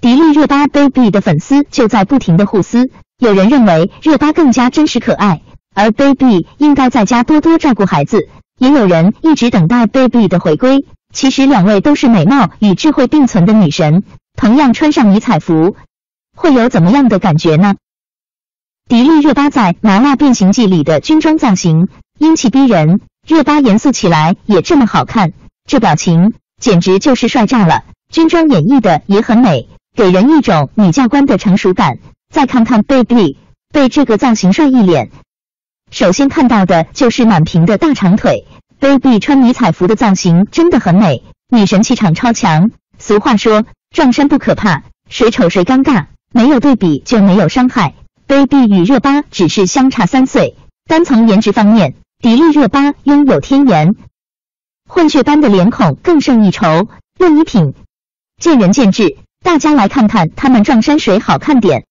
迪丽热巴 baby 的粉丝就在不停的互撕，有人认为热巴更加真实可爱，而 baby 应该在家多多照顾孩子，也有人一直等待 baby 的回归。其实两位都是美貌与智慧并存的女神，同样穿上迷彩服，会有怎么样的感觉呢？迪丽热巴在《麻辣变形记》里的军装造型英气逼人，热巴严肃起来也这么好看，这表情简直就是帅炸了。军装演绎的也很美，给人一种女教官的成熟感。再看看 baby，被这个造型帅一脸。首先看到的就是满屏的大长腿，baby 穿迷彩服的造型真的很美，女神气场超强。俗话说，撞衫不可怕，谁丑谁尴尬，没有对比就没有伤害。baby 与热巴只是相差三岁，单从颜值方面，迪丽热巴拥有天颜，混血般的脸孔更胜一筹。论衣品，见仁见智，大家来看看他们撞山水好看点。